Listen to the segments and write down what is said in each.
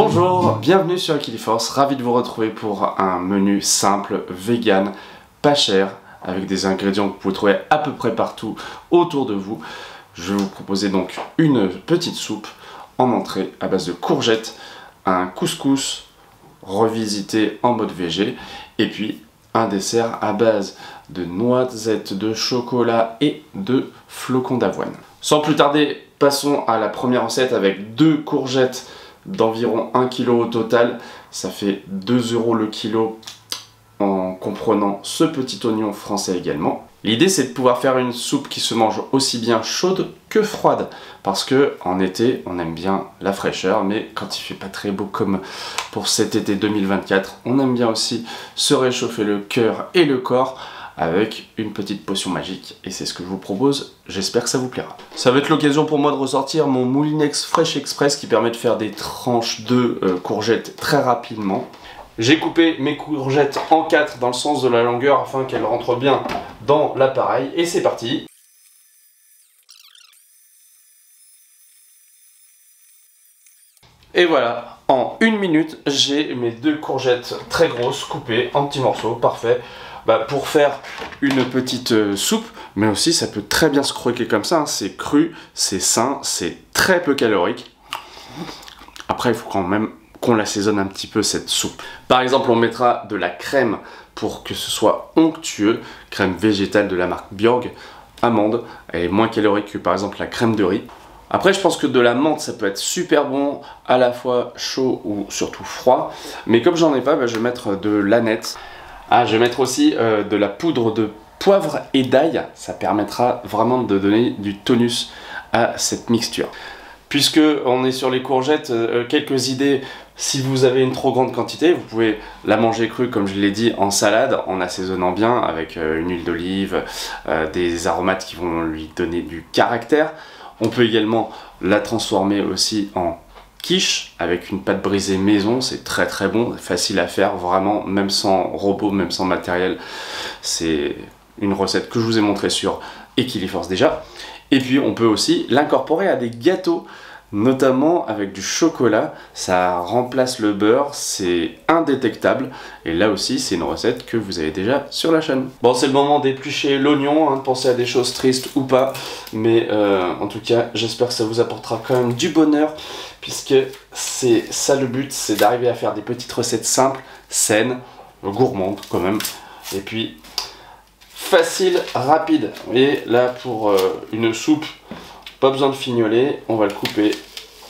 Bonjour, bienvenue sur Equiliforce, ravi de vous retrouver pour un menu simple, vegan, pas cher, avec des ingrédients que vous pouvez trouver à peu près partout autour de vous. Je vais vous proposer donc une petite soupe en entrée à base de courgettes, un couscous revisité en mode végé, et puis un dessert à base de noisettes, de chocolat et de flocons d'avoine. Sans plus tarder, passons à la première recette avec deux courgettes d'environ 1 kg au total. Ça fait 2 euros le kilo en comprenant ce petit oignon français également. L'idée c'est de pouvoir faire une soupe qui se mange aussi bien chaude que froide parce que en été on aime bien la fraîcheur mais quand il fait pas très beau comme pour cet été 2024 on aime bien aussi se réchauffer le cœur et le corps avec une petite potion magique et c'est ce que je vous propose, j'espère que ça vous plaira. Ça va être l'occasion pour moi de ressortir mon Moulinex Fresh Express qui permet de faire des tranches de euh, courgettes très rapidement. J'ai coupé mes courgettes en quatre dans le sens de la longueur afin qu'elles rentrent bien dans l'appareil et c'est parti. Et voilà, en une minute, j'ai mes deux courgettes très grosses coupées en petits morceaux, parfait. Bah, pour faire une petite euh, soupe, mais aussi ça peut très bien se croquer comme ça, hein. c'est cru, c'est sain, c'est très peu calorique. Après, il faut quand même qu'on l'assaisonne un petit peu cette soupe. Par exemple, on mettra de la crème pour que ce soit onctueux, crème végétale de la marque Bjorg, amande, elle est moins calorique que par exemple la crème de riz. Après, je pense que de la menthe, ça peut être super bon, à la fois chaud ou surtout froid. Mais comme j'en ai pas, bah, je vais mettre de l'aneth. Ah, je vais mettre aussi euh, de la poudre de poivre et d'ail. Ça permettra vraiment de donner du tonus à cette mixture. Puisque on est sur les courgettes, euh, quelques idées. Si vous avez une trop grande quantité, vous pouvez la manger crue, comme je l'ai dit, en salade, en assaisonnant bien avec euh, une huile d'olive, des aromates qui vont lui donner du caractère. On peut également la transformer aussi en avec une pâte brisée maison, c'est très très bon, facile à faire vraiment, même sans robot, même sans matériel. C'est une recette que je vous ai montrée sur Equiliforce déjà. Et puis on peut aussi l'incorporer à des gâteaux notamment avec du chocolat, ça remplace le beurre, c'est indétectable, et là aussi c'est une recette que vous avez déjà sur la chaîne. Bon c'est le moment d'éplucher l'oignon, hein, de penser à des choses tristes ou pas, mais euh, en tout cas j'espère que ça vous apportera quand même du bonheur, puisque c'est ça le but, c'est d'arriver à faire des petites recettes simples, saines, gourmandes quand même, et puis facile, rapide. Et là pour euh, une soupe pas besoin de fignoler, on va le couper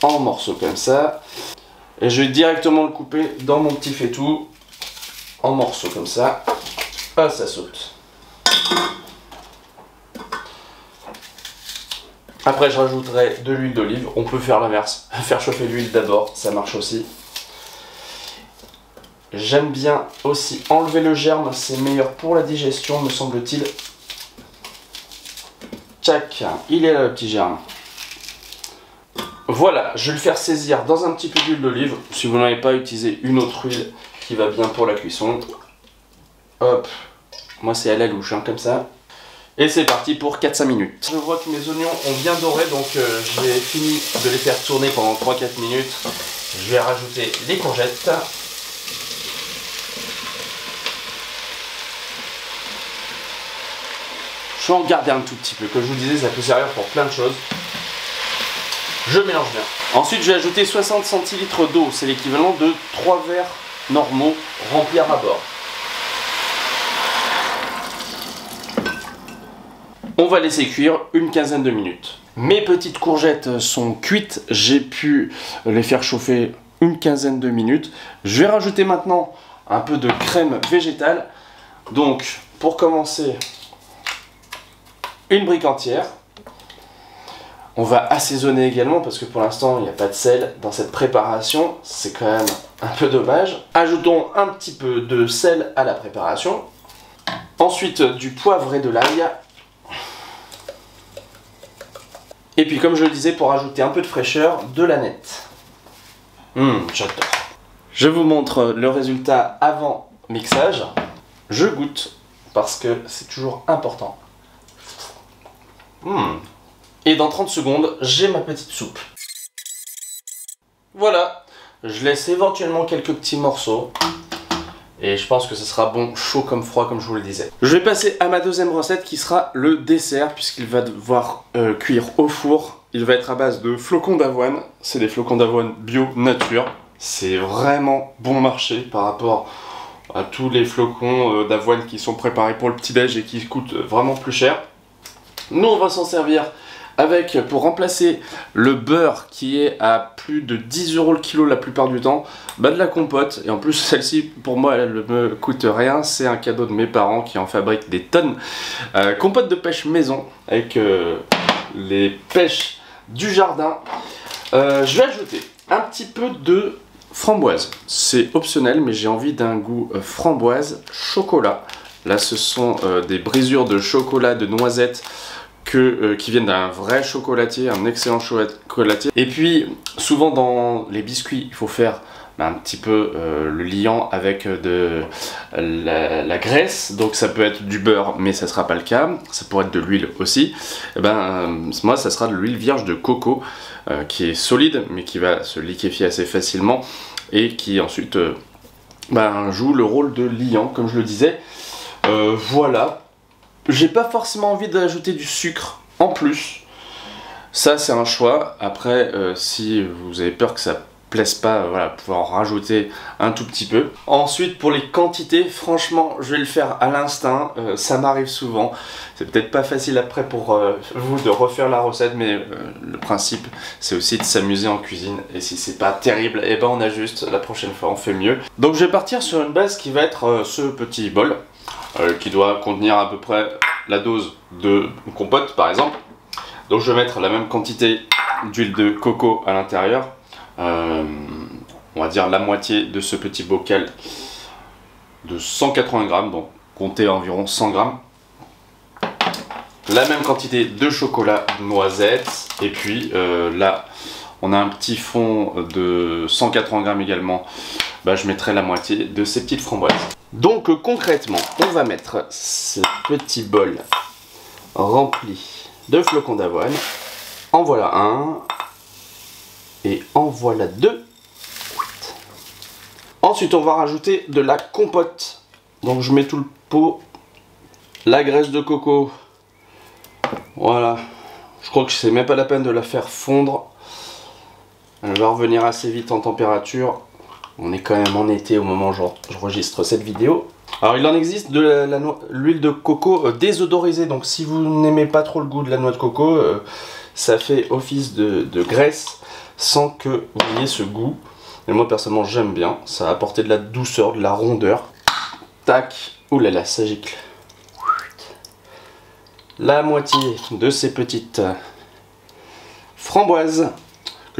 en morceaux comme ça. Et je vais directement le couper dans mon petit faitout, en morceaux comme ça. Ah, ça saute. Après, je rajouterai de l'huile d'olive. On peut faire l'inverse, faire chauffer l'huile d'abord, ça marche aussi. J'aime bien aussi enlever le germe, c'est meilleur pour la digestion, me semble-t-il. Tchac, il est là le petit germe. Voilà, je vais le faire saisir dans un petit peu d'huile d'olive. Si vous n'avez pas utilisé une autre huile qui va bien pour la cuisson. Hop, moi c'est à la louche, hein, comme ça. Et c'est parti pour 4-5 minutes. Je vois que mes oignons ont bien doré, donc euh, j'ai fini de les faire tourner pendant 3-4 minutes. Je vais rajouter les courgettes. Je vais en garder un tout petit peu. Comme je vous disais, ça peut servir pour plein de choses. Je mélange bien. Ensuite, je vais ajouter 60 centilitres d'eau. C'est l'équivalent de 3 verres normaux remplis à bord. On va laisser cuire une quinzaine de minutes. Mes petites courgettes sont cuites. J'ai pu les faire chauffer une quinzaine de minutes. Je vais rajouter maintenant un peu de crème végétale. Donc, pour commencer, une brique entière. On va assaisonner également parce que pour l'instant il n'y a pas de sel dans cette préparation, c'est quand même un peu dommage. Ajoutons un petit peu de sel à la préparation. Ensuite du poivre et de l'ail. Et puis comme je le disais, pour ajouter un peu de fraîcheur, de la nette. Hum, j'adore. Je vous montre le résultat avant mixage. Je goûte parce que c'est toujours important. Hmm. Et dans 30 secondes, j'ai ma petite soupe. Voilà, Je laisse éventuellement quelques petits morceaux. Et je pense que ce sera bon chaud comme froid comme je vous le disais. Je vais passer à ma deuxième recette qui sera le dessert puisqu'il va devoir euh, cuire au four. Il va être à base de flocons d'avoine. C'est des flocons d'avoine bio nature. C'est vraiment bon marché par rapport à tous les flocons euh, d'avoine qui sont préparés pour le petit déj et qui coûtent vraiment plus cher. Nous on va s'en servir avec, pour remplacer le beurre qui est à plus de 10 euros le kilo la plupart du temps, bah de la compote. Et en plus, celle-ci, pour moi, elle ne me coûte rien. C'est un cadeau de mes parents qui en fabriquent des tonnes. Euh, compote de pêche maison avec euh, les pêches du jardin. Euh, je vais ajouter un petit peu de framboise. C'est optionnel, mais j'ai envie d'un goût framboise chocolat. Là, ce sont des brisures de chocolat, de noisettes euh, qui viennent d'un vrai chocolatier, un excellent chocolatier. Et puis, souvent dans les biscuits, il faut faire bah, un petit peu euh, le liant avec de la, graisse, donc ça peut être du beurre, mais ça sera pas le cas. Ça pourrait être de l'huile aussi. Eh ben, euh, moi, ça sera de l'huile vierge de coco, qui est solide, mais qui va se liquéfier assez facilement et qui ensuite ben, joue le rôle de liant, comme je le disais. voilà, j'ai pas forcément envie d'ajouter du sucre en plus. Ça, c'est un choix. Après, euh, si vous avez peur que ça plaise pas, voilà, pouvoir en rajouter un tout petit peu. Ensuite, pour les quantités, franchement, je vais le faire à l'instinct. Euh, ça m'arrive souvent. C'est peut-être pas facile après pour euh, vous de refaire la recette, mais le principe, c'est aussi de s'amuser en cuisine. Et si c'est pas terrible, eh ben on ajuste. La prochaine fois, on fait mieux. Donc, je vais partir sur une base qui va être ce petit bol. Euh, qui doit contenir à peu près la dose de compote par exemple. Donc je vais mettre la même quantité d'huile de coco à l'intérieur. Euh, on va dire la moitié de ce petit bocal de 180 grammes, donc comptez environ 100 grammes. La même quantité de chocolat noisette. Et puis euh, là, on a un petit fond de 180 grammes également. Bah, je mettrai la moitié de ces petites framboises. Donc concrètement, on va mettre ce petit bol rempli de flocons d'avoine. En voilà un. Et en voilà deux. Ensuite, on va rajouter de la compote. Donc je mets tout le pot. La graisse de coco. Voilà. Je crois que c'est même pas la peine de la faire fondre. Elle va revenir assez vite en température. On est quand même en été au moment où j'enregistre cette vidéo. Alors il en existe de l'huile de coco euh, désodorisée, donc si vous n'aimez pas trop le goût de la noix de coco, euh, ça fait office de, graisse sans que vous ayez ce goût. Et moi personnellement j'aime bien, ça a apporté de la douceur, de la rondeur. Tac, oulala, ça gicle. La moitié de ces petites framboises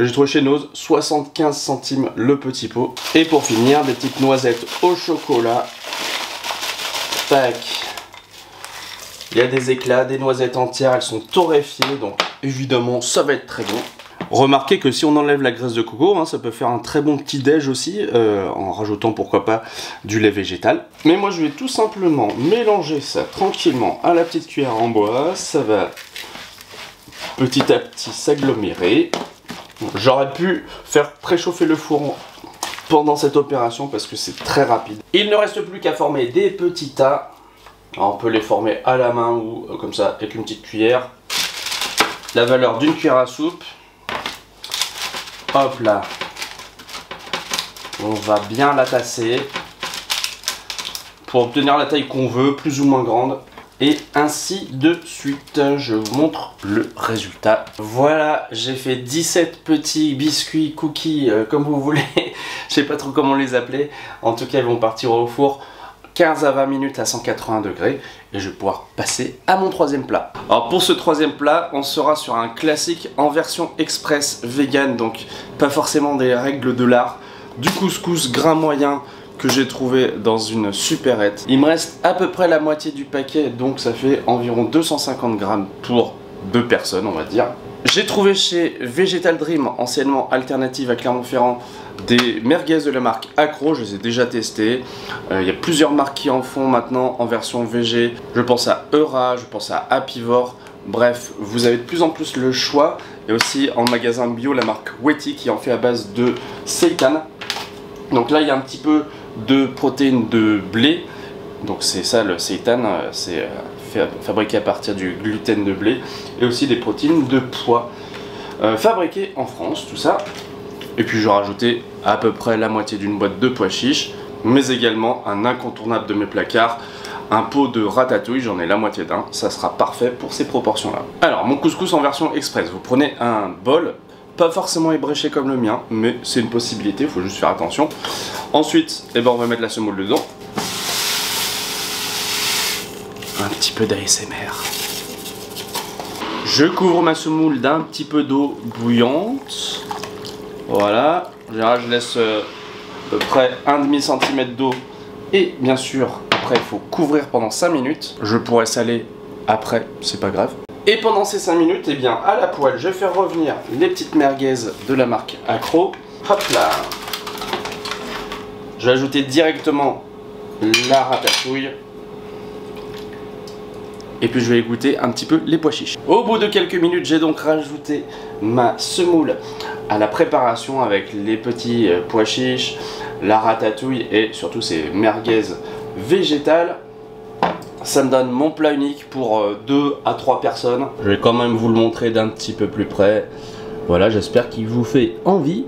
j'ai trouvé chez Nose, 75 centimes le petit pot. Et pour finir, des petites noisettes au chocolat. Tac. Il y a des éclats, des noisettes entières, elles sont torréfiées, donc évidemment ça va être très bon. Remarquez que si on enlève la graisse de coco, hein, ça peut faire un très bon petit déj aussi, euh, en rajoutant pourquoi pas du lait végétal. Mais moi je vais tout simplement mélanger ça tranquillement à la petite cuillère en bois, ça va petit à petit s'agglomérer. J'aurais pu faire préchauffer le four pendant cette opération parce que c'est très rapide. Il ne reste plus qu'à former des petits tas. on peut les former à la main ou euh, comme ça avec une petite cuillère. La valeur d'une cuillère à soupe. Hop là. On va bien la tasser pour obtenir la taille qu'on veut, plus ou moins grande et ainsi de suite. Je vous montre le résultat. Voilà, j'ai fait 17 petits biscuits, cookies, euh, comme vous voulez. Je sais pas trop comment les appeler. En tout cas, ils vont partir au four 15 à 20 minutes à 180 degrés et je vais pouvoir passer à mon troisième plat. Alors pour ce troisième plat, on sera sur un classique en version express vegan, donc pas forcément des règles de l'art, du couscous grain moyen, que j'ai trouvé dans une supérette. Il me reste à peu près la moitié du paquet, donc ça fait environ 250 grammes pour deux personnes, on va dire. J'ai trouvé chez Vegetal Dream, anciennement alternative à Clermont-Ferrand, des merguez de la marque Acro, je les ai déjà testés. Euh, il y a plusieurs marques qui en font maintenant en version VG. Je pense à Eura, je pense à Apivore. Bref, vous avez de plus en plus le choix. Et aussi en magasin bio la marque Wetty qui en fait à base de seitan. Donc là il y a un petit peu de protéines de blé. Donc c'est ça le seitan, c'est euh, fabriqué à partir du gluten de blé. Et aussi des protéines de pois. Euh, fabriquées en France, tout ça. Et puis je rajouter à peu près la moitié d'une boîte de pois chiches, mais également un incontournable de mes placards, un pot de ratatouille, j'en ai la moitié d'un, ça sera parfait pour ces proportions-là. Alors, mon couscous en version express, vous prenez un bol, pas forcément ébréché comme le mien, mais c'est une possibilité, il faut juste faire attention. Ensuite, eh ben, on va mettre la semoule dedans. Un petit peu d'ASMR. Je couvre ma semoule d'un petit peu d'eau bouillante. Voilà. Je laisse euh, à peu près un demi centimètre d'eau. Et bien sûr, après, il faut couvrir pendant 5 minutes. Je pourrais saler après, c'est pas grave. Et pendant ces 5 minutes, eh bien, à la poêle, je vais faire revenir les petites merguez de la marque Acro. Hop là Je vais ajouter directement la ratatouille. Et puis je vais goûter un petit peu les pois chiches. Au bout de quelques minutes, j'ai donc rajouté ma semoule à la préparation avec les petits euh, pois chiches, la ratatouille et surtout ces merguez végétales. Ça me donne mon plat unique pour 2 euh, à 3 personnes. Je vais quand même vous le montrer d'un petit peu plus près. Voilà, j'espère qu'il vous fait envie.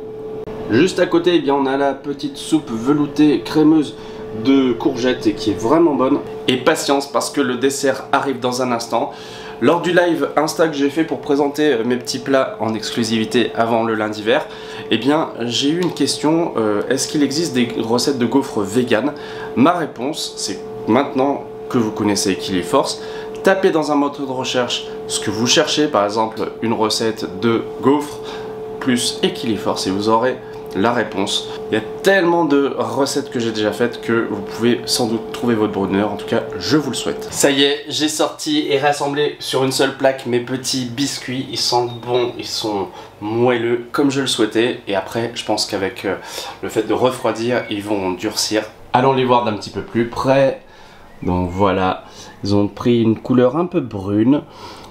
Juste à côté, eh bien, on a la petite soupe veloutée crémeuse de courgettes et qui est vraiment bonne. Et patience parce que le dessert arrive dans un instant. Lors du live Insta que j'ai fait pour présenter euh, mes petits plats en exclusivité avant le lundi vert, eh bien j'ai eu une question, euh, est-ce qu'il existe des recettes de gaufres vegan? Ma réponse c'est maintenant que vous connaissez Force, tapez dans un moteur de recherche ce que vous cherchez, par exemple une recette de gaufres plus Equiliforce et vous aurez la réponse. Il y a tellement de recettes que j'ai déjà faites que vous pouvez sans doute trouver votre bonheur. En tout cas, je vous le souhaite. Ça y est, j'ai sorti et rassemblé sur une seule plaque mes petits biscuits. Ils sentent bons, ils sont moelleux comme je le souhaitais. Et après, je pense qu'avec euh, le fait de refroidir, ils vont durcir. Allons les voir d'un petit peu plus près. Donc voilà, ils ont pris une couleur un peu brune.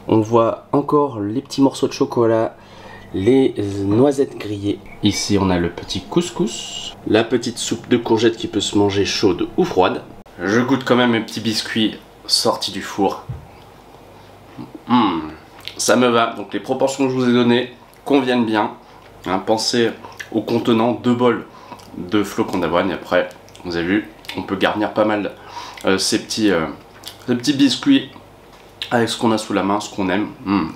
On voit encore les petits morceaux de chocolat les noisettes grillées. Ici, on a le petit couscous, la petite soupe de courgettes qui peut se manger chaude ou froide. Je goûte quand même mes petits biscuits sortis du four. Mmh, ça me va. Donc les proportions que je vous ai données conviennent bien. Hein, pensez au contenant deux bols de flocons d'avoine et après, vous avez vu, on peut garnir pas mal euh, ces, petits, euh, ces petits biscuits avec ce qu'on a sous la main, ce qu'on aime. Mmh.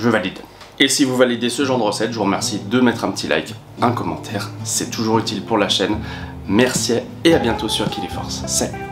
je valide. Et si vous validez ce genre de recette, je vous remercie de mettre un petit like, un commentaire, c'est toujours utile pour la chaîne. Merci et à bientôt sur Force. Salut